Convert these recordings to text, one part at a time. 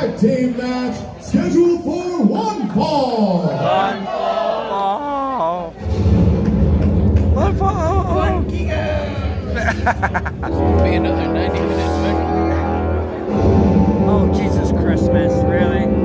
tag team match scheduled for one fall. One fall. One fall. One Be another 90 minute segment. Oh, Jesus Christmas, really?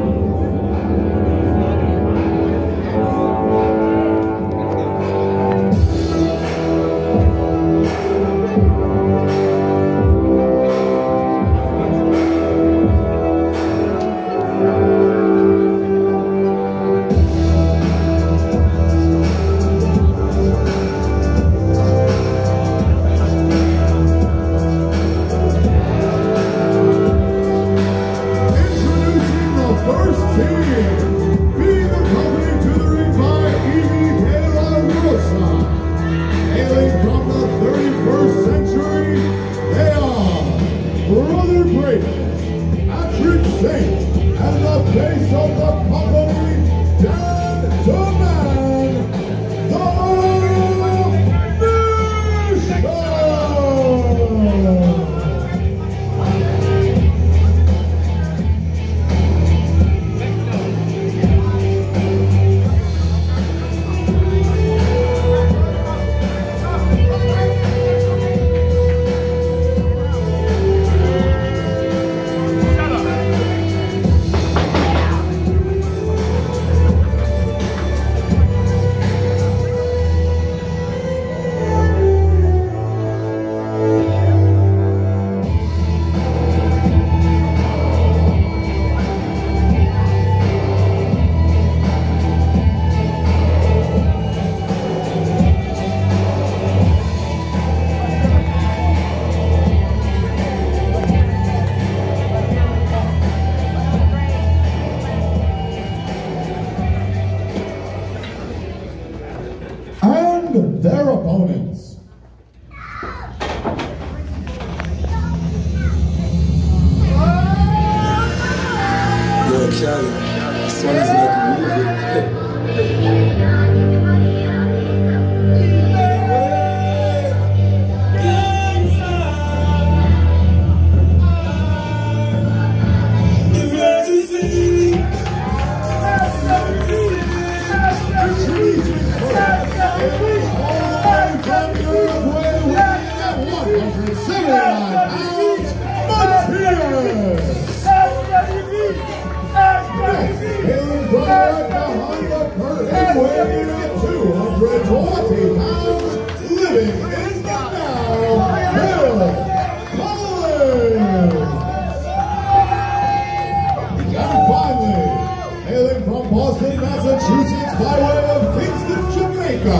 Boston, Massachusetts, by way of Kingston, Jamaica,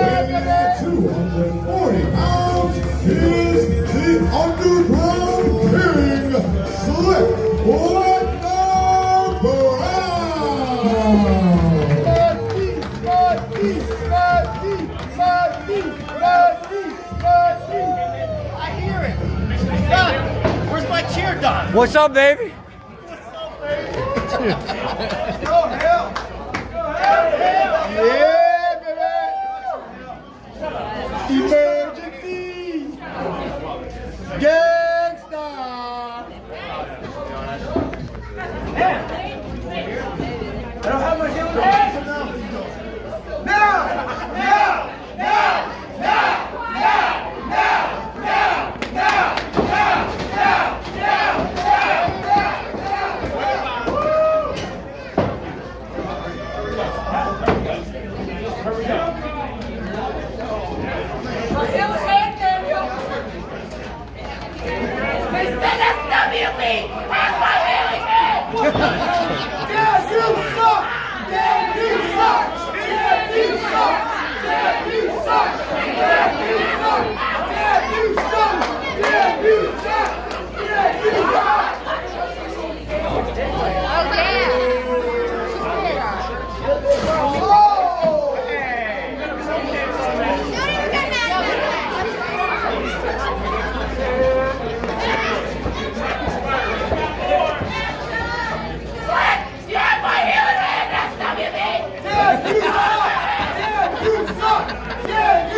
weighing in at 240 pounds, is the Underground King, Slyck Wagner Brown. I hear it. Done. Where's my cheer done? What's up, baby? Emergency! Gangsta!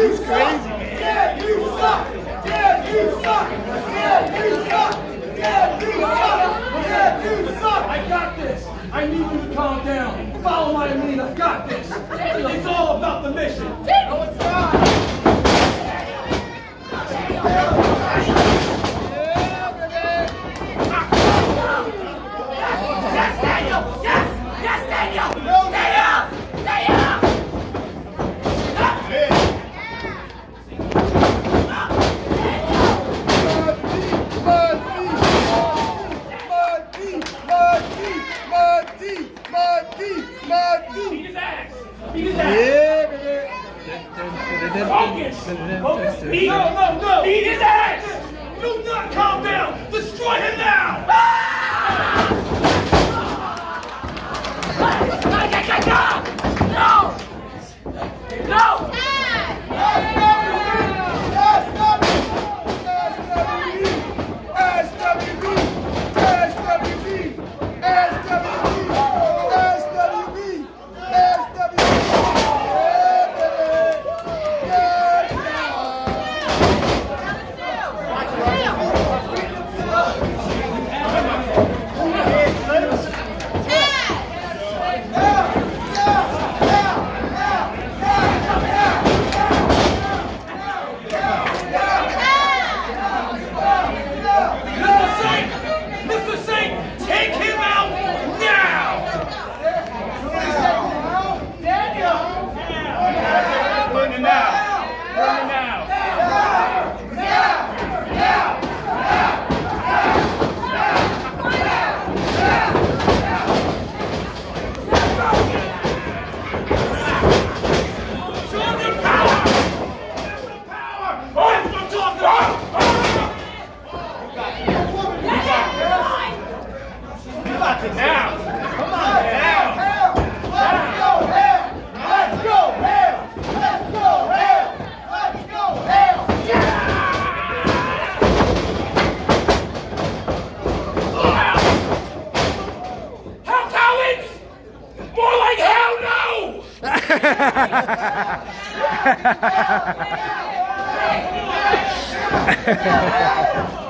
It's crazy, man. Yeah, you suck. Yeah, you suck. Yeah, you suck. Yeah, you suck. Yeah, you suck. I got this. I need you to calm down. Follow my lead. I got this. It's all about the mission. No, it's not. Focus. No, no, no. Eat his ass. Do not calm down. Destroy him now. Ah! Ha ha ha ha.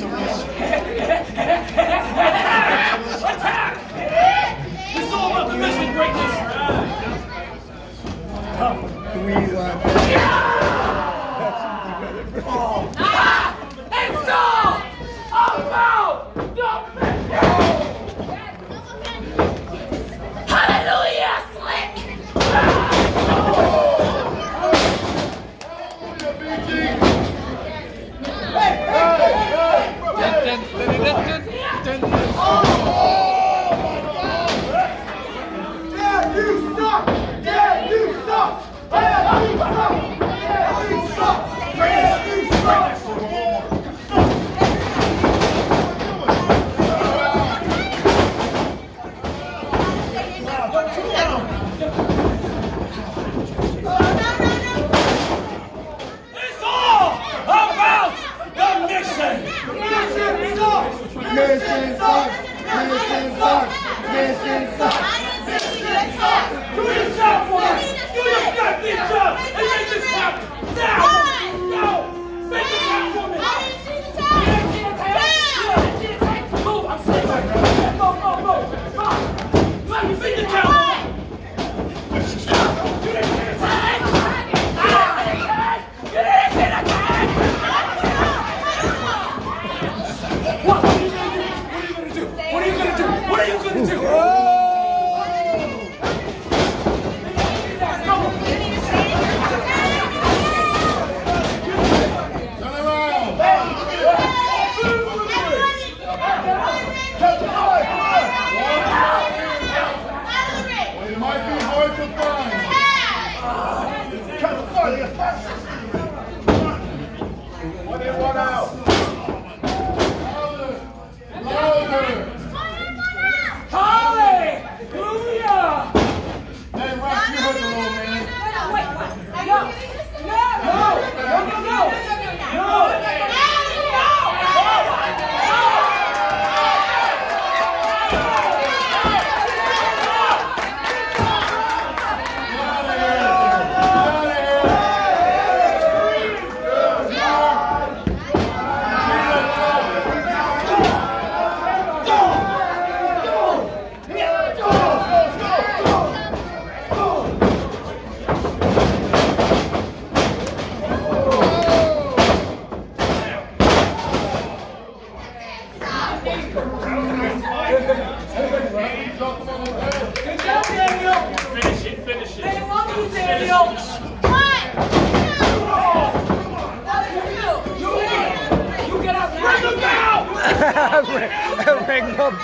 Yes. You suck!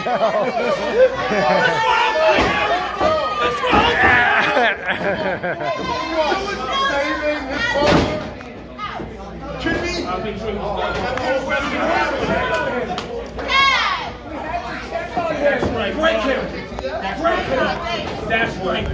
down. That's right. Break him. Break him. That's right.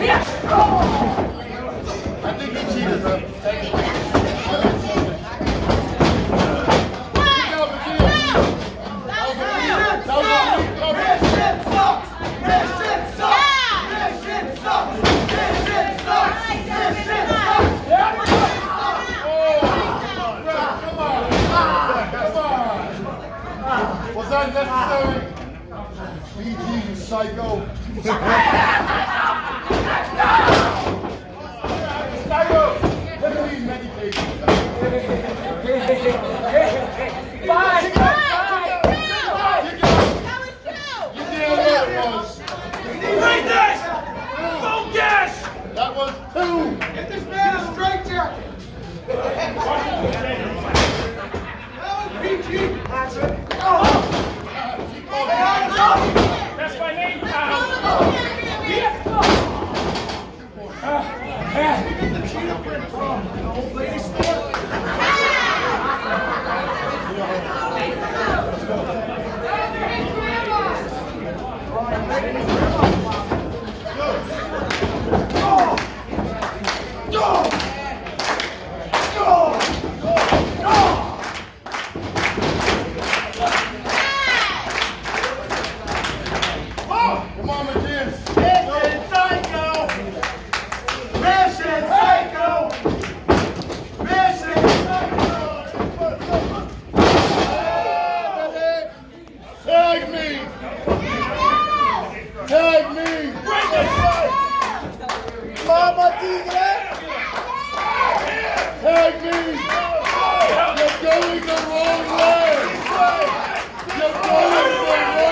yeah. psycho. You're going the wrong way. You're going the wrong way.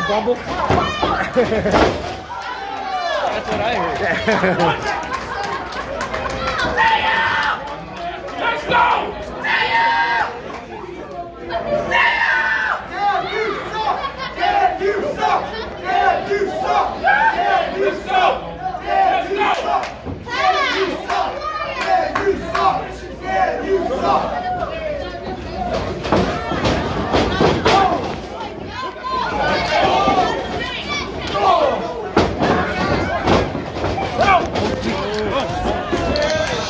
Bubble? That's what I heard. Let's go! Let's go! Let's go!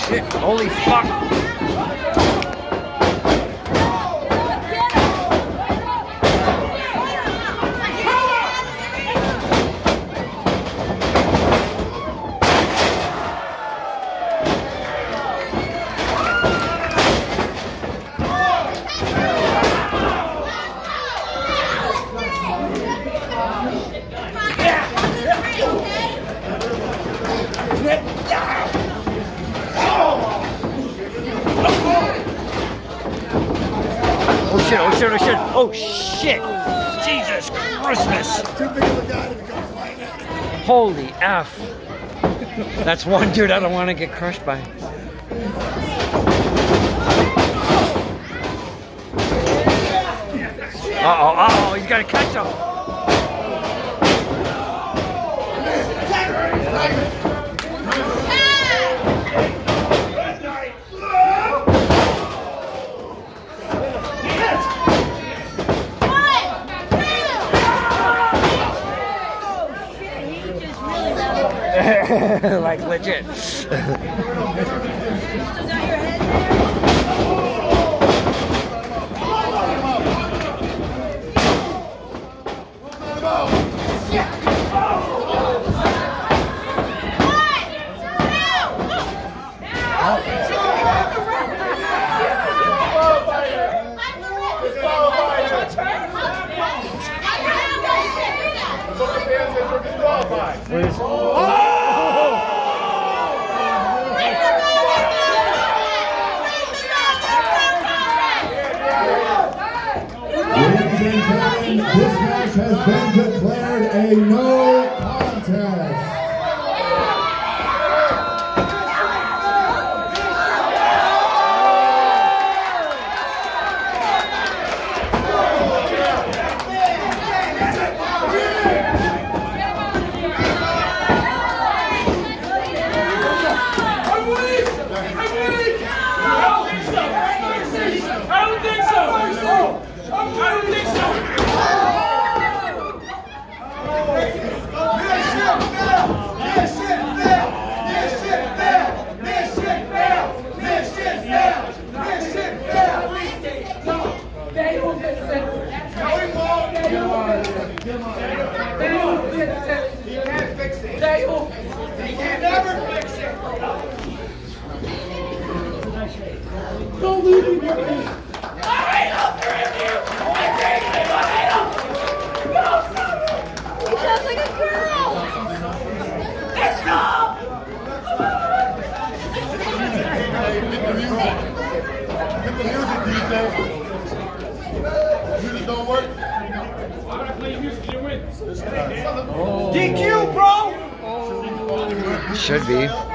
Shit, holy fuck. Oh shit, oh shit, oh shit. Oh shit. Jesus Christmas. Holy F. That's one dude I don't want to get crushed by. Uh oh, uh oh, he's got to catch him. like legit. Ladies been declared a no contest. Fix it. He can never fix it. Sounds Should be.